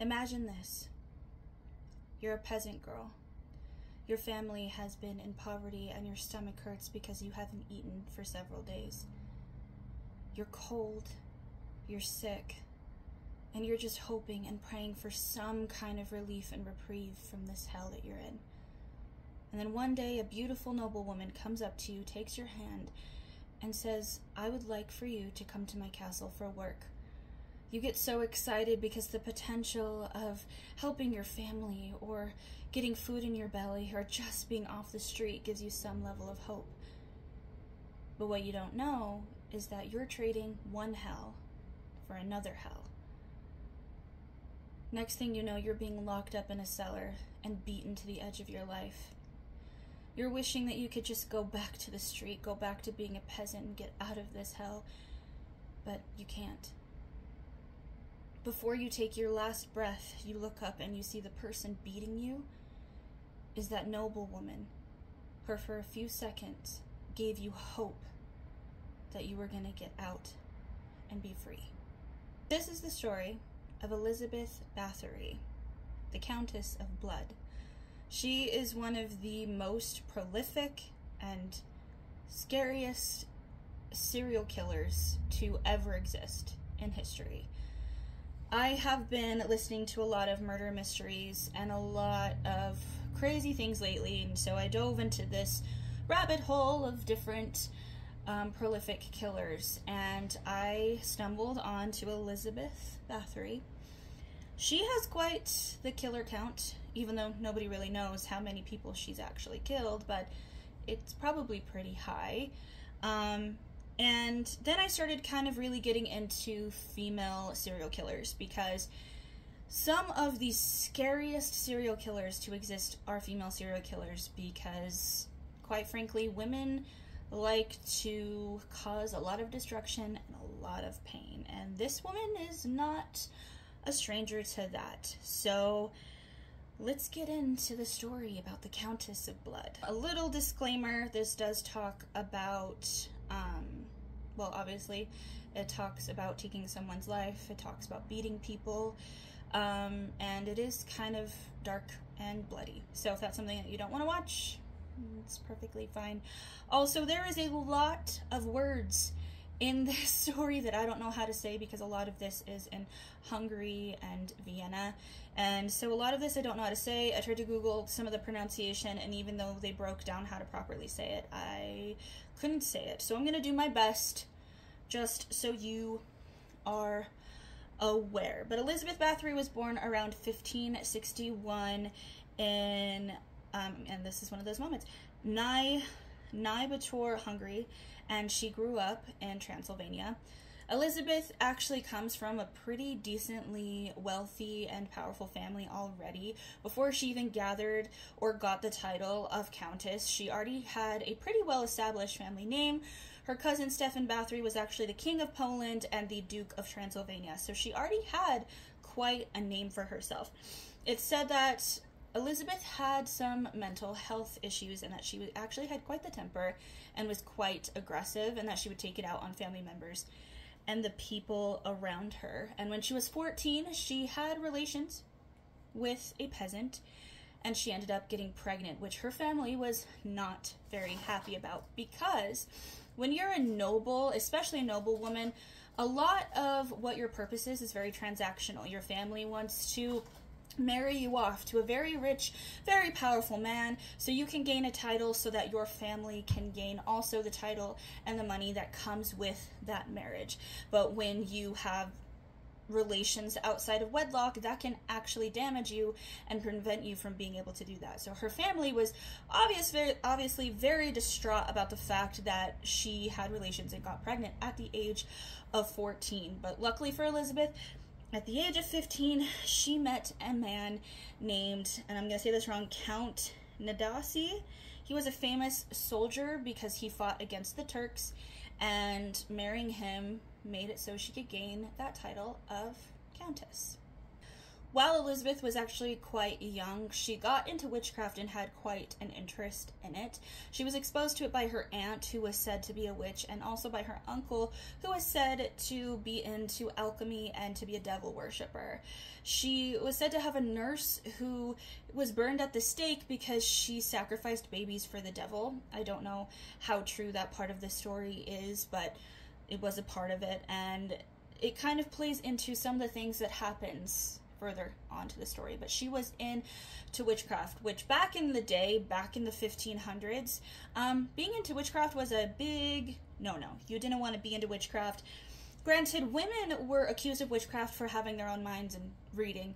Imagine this you're a peasant girl. Your family has been in poverty and your stomach hurts because you haven't eaten for several days. You're cold, you're sick, and you're just hoping and praying for some kind of relief and reprieve from this hell that you're in. And then one day, a beautiful noblewoman comes up to you, takes your hand, and says, I would like for you to come to my castle for work. You get so excited because the potential of helping your family or getting food in your belly or just being off the street gives you some level of hope. But what you don't know is that you're trading one hell for another hell. Next thing you know, you're being locked up in a cellar and beaten to the edge of your life. You're wishing that you could just go back to the street, go back to being a peasant and get out of this hell, but you can't. Before you take your last breath, you look up and you see the person beating you is that noble woman who, for a few seconds, gave you hope that you were going to get out and be free. This is the story of Elizabeth Bathory, the Countess of Blood. She is one of the most prolific and scariest serial killers to ever exist in history. I have been listening to a lot of murder mysteries and a lot of crazy things lately, and so I dove into this rabbit hole of different um, prolific killers, and I stumbled onto Elizabeth Bathory. She has quite the killer count, even though nobody really knows how many people she's actually killed, but it's probably pretty high. Um, and then I started kind of really getting into female serial killers because some of the scariest serial killers to exist are female serial killers because, quite frankly, women like to cause a lot of destruction and a lot of pain. And this woman is not a stranger to that. So let's get into the story about the Countess of Blood. A little disclaimer this does talk about um, well, obviously, it talks about taking someone's life, it talks about beating people, um, and it is kind of dark and bloody. So if that's something that you don't want to watch, it's perfectly fine. Also, there is a lot of words in this story that I don't know how to say because a lot of this is in Hungary and Vienna. And so a lot of this I don't know how to say. I tried to Google some of the pronunciation, and even though they broke down how to properly say it, I couldn't say it. So I'm going to do my best just so you are aware. But Elizabeth Bathory was born around 1561 in, um, and this is one of those moments, Nye, Nybator, Hungary, and she grew up in Transylvania. Elizabeth actually comes from a pretty decently wealthy and powerful family already. Before she even gathered or got the title of Countess, she already had a pretty well established family name. Her cousin Stefan Bathory was actually the King of Poland and the Duke of Transylvania, so she already had quite a name for herself. It's said that Elizabeth had some mental health issues and that she actually had quite the temper and was quite aggressive and that she would take it out on family members and the people around her. And when she was 14, she had relations with a peasant and she ended up getting pregnant, which her family was not very happy about because when you're a noble, especially a noble woman, a lot of what your purpose is is very transactional. Your family wants to marry you off to a very rich, very powerful man so you can gain a title so that your family can gain also the title and the money that comes with that marriage. But when you have relations outside of wedlock that can actually damage you and prevent you from being able to do that. So her family was obvious very obviously very distraught about the fact that she had relations and got pregnant at the age of 14. But luckily for Elizabeth, at the age of 15, she met a man named, and I'm going to say this wrong, Count Nadasi. He was a famous soldier because he fought against the Turks, and marrying him made it so she could gain that title of Countess. While Elizabeth was actually quite young, she got into witchcraft and had quite an interest in it. She was exposed to it by her aunt, who was said to be a witch, and also by her uncle, who was said to be into alchemy and to be a devil worshiper. She was said to have a nurse who was burned at the stake because she sacrificed babies for the devil. I don't know how true that part of the story is, but it was a part of it, and it kind of plays into some of the things that happens further on to the story. But she was in to witchcraft, which back in the day, back in the 1500s, um, being into witchcraft was a big no no. You didn't want to be into witchcraft. Granted, women were accused of witchcraft for having their own minds and reading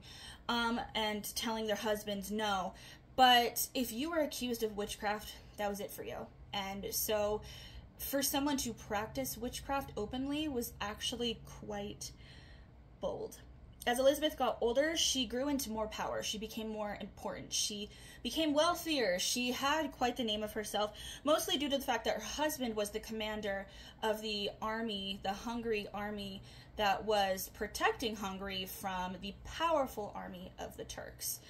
um, and telling their husbands no. But if you were accused of witchcraft, that was it for you. And so for someone to practice witchcraft openly was actually quite bold. As Elizabeth got older, she grew into more power. She became more important. She became wealthier. She had quite the name of herself, mostly due to the fact that her husband was the commander of the army, the Hungary army that was protecting Hungary from the powerful army of the Turks.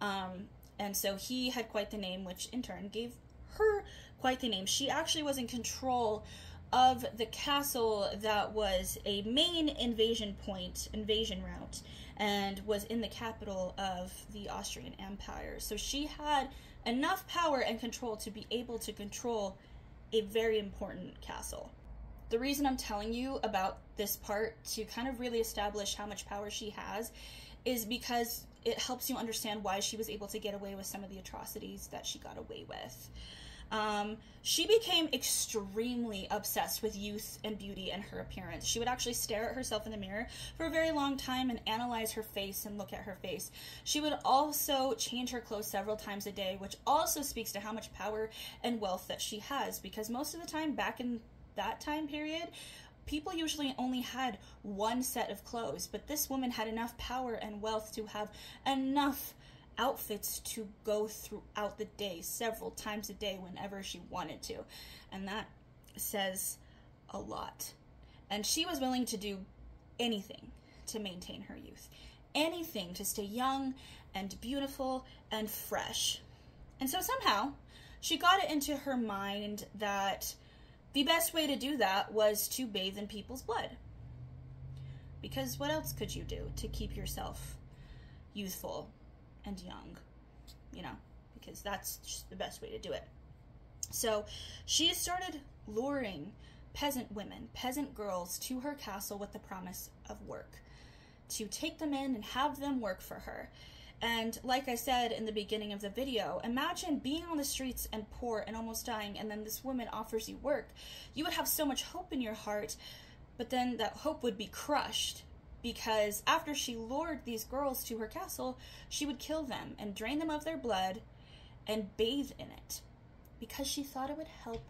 Um, and so he had quite the name, which in turn gave her quite the name. She actually was in control of the castle that was a main invasion point, invasion route, and was in the capital of the Austrian Empire. So she had enough power and control to be able to control a very important castle. The reason I'm telling you about this part to kind of really establish how much power she has is because it helps you understand why she was able to get away with some of the atrocities that she got away with. Um, she became extremely obsessed with youth and beauty and her appearance. She would actually stare at herself in the mirror for a very long time and analyze her face and look at her face. She would also change her clothes several times a day, which also speaks to how much power and wealth that she has because most of the time back in that time period, people usually only had one set of clothes, but this woman had enough power and wealth to have enough outfits to go throughout the day, several times a day, whenever she wanted to. And that says a lot. And she was willing to do anything to maintain her youth, anything to stay young and beautiful and fresh. And so somehow she got it into her mind that the best way to do that was to bathe in people's blood. Because what else could you do to keep yourself youthful and young, you know, because that's just the best way to do it. So she started luring peasant women, peasant girls to her castle with the promise of work, to take them in and have them work for her. And like I said in the beginning of the video, imagine being on the streets and poor and almost dying, and then this woman offers you work. You would have so much hope in your heart, but then that hope would be crushed because after she lured these girls to her castle, she would kill them and drain them of their blood and bathe in it because she thought it would help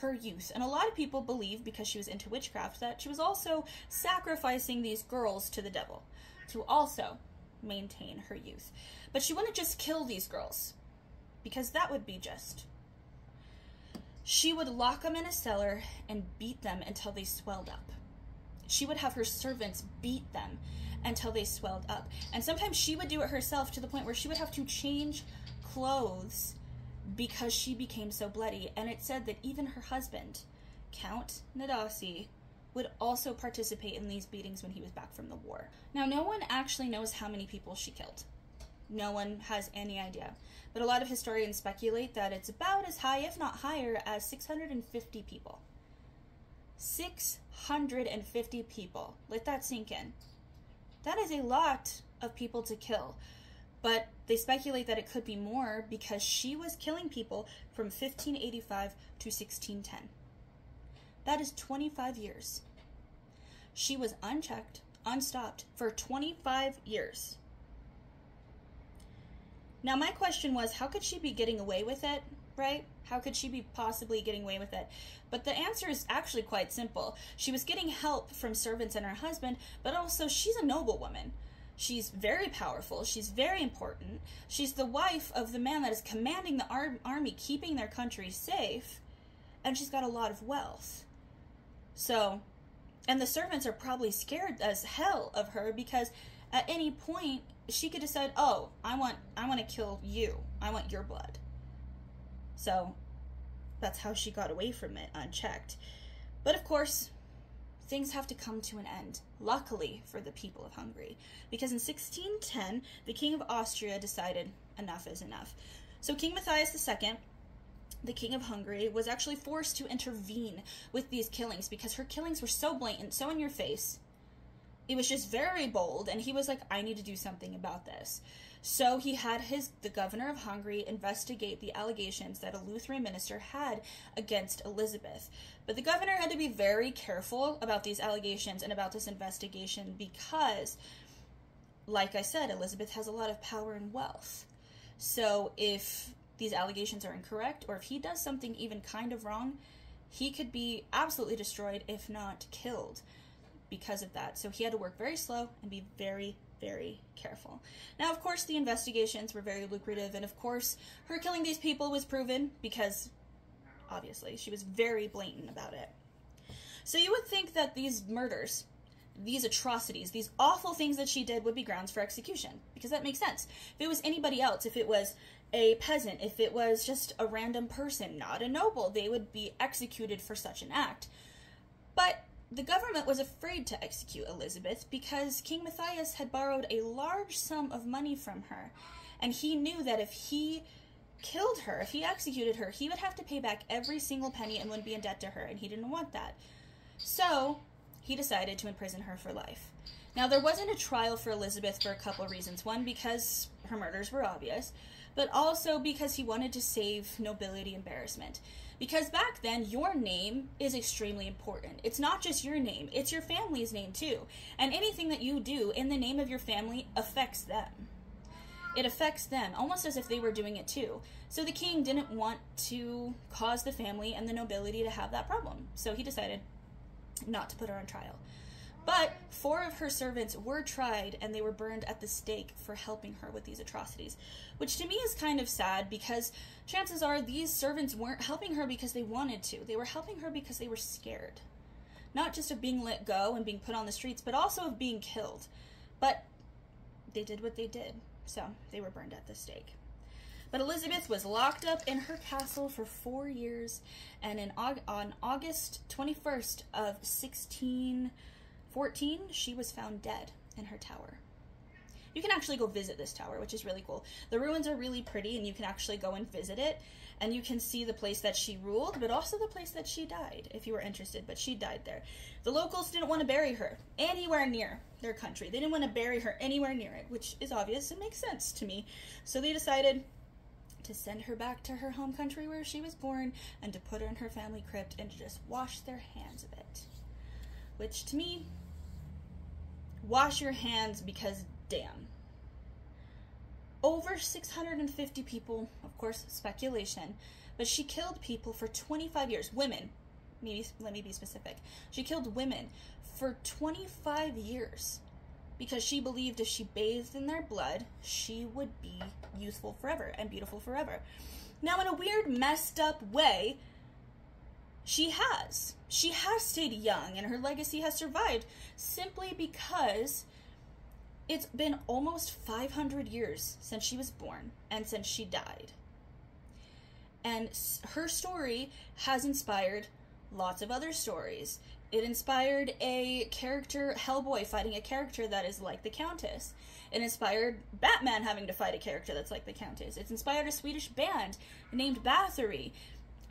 her youth. And a lot of people believe, because she was into witchcraft, that she was also sacrificing these girls to the devil to also maintain her youth. But she wouldn't just kill these girls because that would be just. She would lock them in a cellar and beat them until they swelled up she would have her servants beat them until they swelled up. And sometimes she would do it herself to the point where she would have to change clothes because she became so bloody. And it said that even her husband, Count Nadasi, would also participate in these beatings when he was back from the war. Now, no one actually knows how many people she killed. No one has any idea. But a lot of historians speculate that it's about as high, if not higher, as 650 people. 650 people. Let that sink in. That is a lot of people to kill. But they speculate that it could be more because she was killing people from 1585 to 1610. That is 25 years. She was unchecked, unstopped for 25 years. Now, my question was how could she be getting away with it, right? How could she be possibly getting away with it? But the answer is actually quite simple. She was getting help from servants and her husband, but also she's a noble woman. She's very powerful. She's very important. She's the wife of the man that is commanding the ar- army, keeping their country safe, and she's got a lot of wealth. So, and the servants are probably scared as hell of her because at any point she could decide, "Oh, I want I want to kill you. I want your blood." So that's how she got away from it unchecked. But of course, things have to come to an end, luckily for the people of Hungary, because in 1610, the King of Austria decided enough is enough. So King Matthias II, the King of Hungary, was actually forced to intervene with these killings because her killings were so blatant, so in your face. It was just very bold, and he was like, I need to do something about this. So he had his the governor of Hungary investigate the allegations that a Lutheran minister had against Elizabeth. But the governor had to be very careful about these allegations and about this investigation because like I said, Elizabeth has a lot of power and wealth. So if these allegations are incorrect or if he does something even kind of wrong, he could be absolutely destroyed if not killed because of that. So he had to work very slow and be very very careful. Now, of course, the investigations were very lucrative, and of course, her killing these people was proven because, obviously, she was very blatant about it. So you would think that these murders, these atrocities, these awful things that she did would be grounds for execution, because that makes sense. If it was anybody else, if it was a peasant, if it was just a random person, not a noble, they would be executed for such an act. But the government was afraid to execute Elizabeth because King Matthias had borrowed a large sum of money from her, and he knew that if he killed her, if he executed her, he would have to pay back every single penny and would be in debt to her, and he didn't want that. So, he decided to imprison her for life. Now, there wasn't a trial for Elizabeth for a couple reasons. One, because her murders were obvious, but also because he wanted to save nobility embarrassment. Because back then, your name is extremely important. It's not just your name, it's your family's name too. And anything that you do in the name of your family affects them. It affects them, almost as if they were doing it too. So the king didn't want to cause the family and the nobility to have that problem. So he decided not to put her on trial. But four of her servants were tried and they were burned at the stake for helping her with these atrocities, which to me is kind of sad because chances are these servants weren't helping her because they wanted to. They were helping her because they were scared. Not just of being let go and being put on the streets, but also of being killed. But they did what they did, so they were burned at the stake. But Elizabeth was locked up in her castle for four years, and in, on August 21st of 16. 14, she was found dead in her tower. You can actually go visit this tower, which is really cool. The ruins are really pretty, and you can actually go and visit it. And you can see the place that she ruled, but also the place that she died, if you were interested. But she died there. The locals didn't want to bury her anywhere near their country. They didn't want to bury her anywhere near it, which is obvious. It makes sense to me. So they decided to send her back to her home country where she was born and to put her in her family crypt and to just wash their hands of it. Which to me Wash your hands because damn. Over 650 people, of course, speculation, but she killed people for 25 years. Women, maybe let me be specific. She killed women for 25 years because she believed if she bathed in their blood, she would be youthful forever and beautiful forever. Now, in a weird, messed up way, she has. She has stayed young and her legacy has survived simply because it's been almost 500 years since she was born and since she died. And her story has inspired lots of other stories. It inspired a character, Hellboy, fighting a character that is like the Countess. It inspired Batman having to fight a character that's like the Countess. It's inspired a Swedish band named Bathory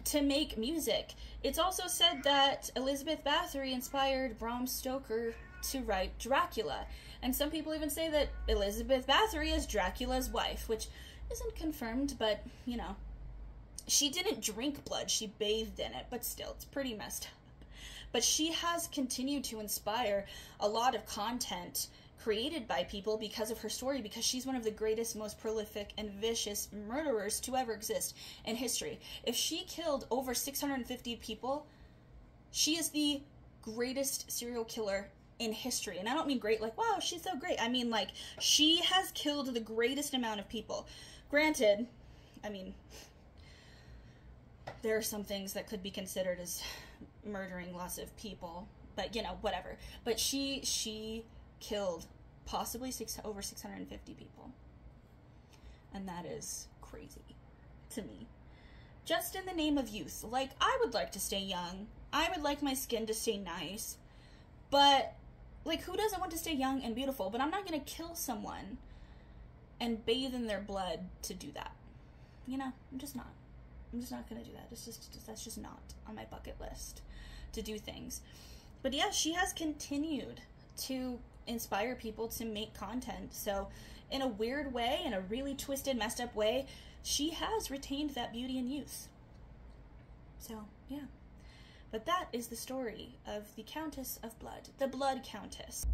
to make music. It's also said that Elizabeth Bathory inspired Bram Stoker to write Dracula. And some people even say that Elizabeth Bathory is Dracula's wife, which isn't confirmed, but you know. She didn't drink blood, she bathed in it, but still, it's pretty messed up. But she has continued to inspire a lot of content created by people because of her story, because she's one of the greatest, most prolific, and vicious murderers to ever exist in history. If she killed over 650 people, she is the greatest serial killer in history. And I don't mean great like, wow, she's so great. I mean like she has killed the greatest amount of people. Granted, I mean there are some things that could be considered as murdering lots of people, but you know, whatever. But she she killed possibly six over 650 people. And that is crazy to me. Just in the name of youth. Like, I would like to stay young. I would like my skin to stay nice. But, like, who doesn't want to stay young and beautiful? But I'm not going to kill someone and bathe in their blood to do that. You know, I'm just not. I'm just not going to do that. It's just, that's just not on my bucket list to do things. But yeah, she has continued to inspire people to make content. So, in a weird way, in a really twisted, messed up way, she has retained that beauty and youth. So, yeah. But that is the story of the Countess of Blood, the Blood Countess.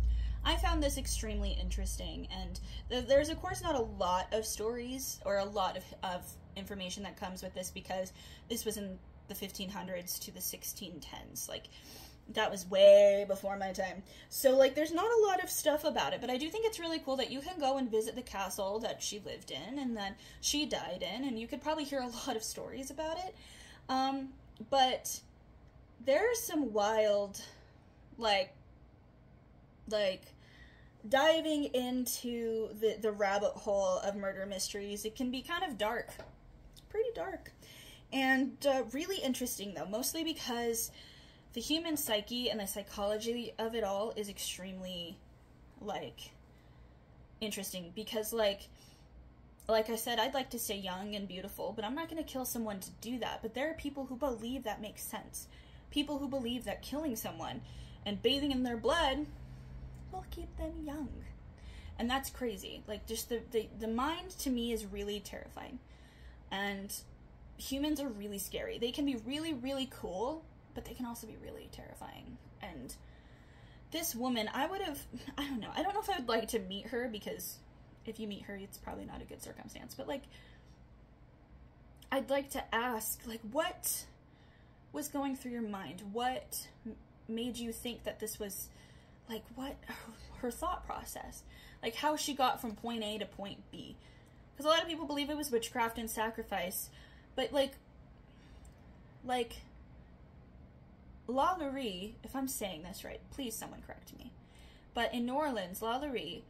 I found this extremely interesting, and th- there's, of course, not a lot of stories or a lot of, of information that comes with this because this was in the 1500s to the 1610s. Like, that was way before my time. So, like, there's not a lot of stuff about it, but I do think it's really cool that you can go and visit the castle that she lived in and that she died in, and you could probably hear a lot of stories about it. Um, but there's some wild, like, like, diving into the, the rabbit hole of murder mysteries. It can be kind of dark, pretty dark, and uh, really interesting, though, mostly because the human psyche and the psychology of it all is extremely like interesting because like like I said, I'd like to stay young and beautiful, but I'm not going to kill someone to do that. But there are people who believe that makes sense. People who believe that killing someone and bathing in their blood will keep them young. And that's crazy. Like just the, the the mind to me is really terrifying. And humans are really scary. They can be really really cool, but they can also be really terrifying. And this woman, I would have, I don't know, I don't know if I would like to meet her because if you meet her, it's probably not a good circumstance, but like, I'd like to ask, like, what was going through your mind? What made you think that this was, like, what her thought process? Like, how she got from point A to point B? Because a lot of people believe it was witchcraft and sacrifice, but like, like, Lalaurie, if I'm saying this right, please someone correct me. But in New Orleans, Lalaurie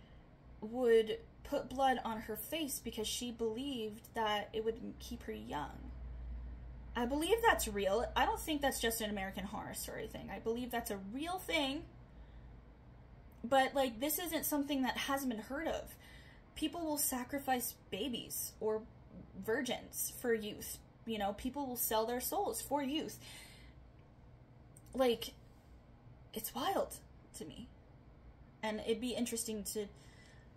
would put blood on her face because she believed that it would keep her young. I believe that's real. I don't think that's just an American horror story thing. I believe that's a real thing. But like this isn't something that hasn't been heard of. People will sacrifice babies or virgins for youth. You know, people will sell their souls for youth like it's wild to me. And it'd be interesting to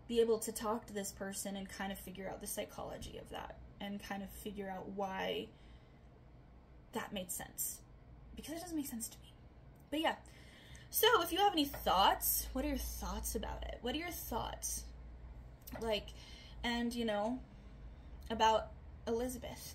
be able to talk to this person and kind of figure out the psychology of that and kind of figure out why that made sense. Because it doesn't make sense to me. But yeah. So if you have any thoughts what are your thoughts about it? What are your thoughts? Like and you know about elizabeth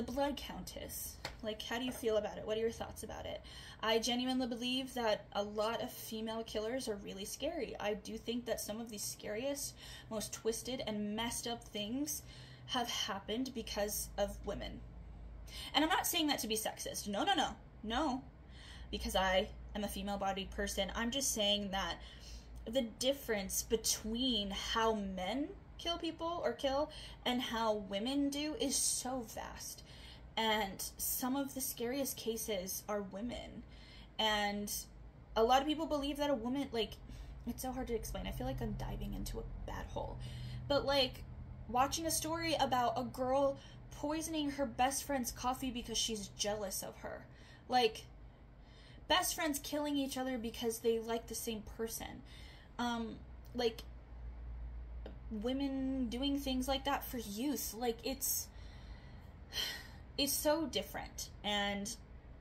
the blood countess like how do you feel about it what are your thoughts about it I genuinely believe that a lot of female killers are really scary. I do think that some of the scariest, most twisted, and messed up things have happened because of women. And I'm not saying that to be sexist. No, no, no. No. Because I am a female bodied person. I'm just saying that the difference between how men kill people or kill and how women do is so vast. And some of the scariest cases are women. And a lot of people believe that a woman, like, it's so hard to explain. I feel like I'm diving into a bad hole. But, like, watching a story about a girl poisoning her best friend's coffee because she's jealous of her. Like, best friends killing each other because they like the same person. Um, like, women doing things like that for youth. Like, it's. It's so different. And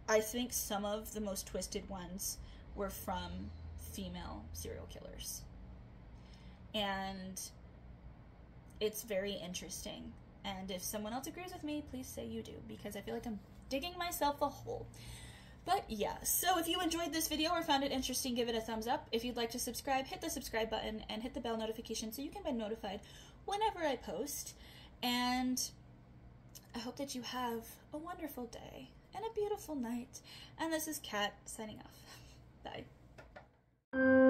I think some of the most twisted ones were from female serial killers. And it's very interesting. And if someone else agrees with me, please say you do, because I feel like I'm digging myself a hole. But yeah, so if you enjoyed this video or found it interesting, give it a thumbs up. If you'd like to subscribe, hit the subscribe button and hit the bell notification so you can be notified whenever I post. And I hope that you have a wonderful day and a beautiful night. And this is Kat signing off. Bye.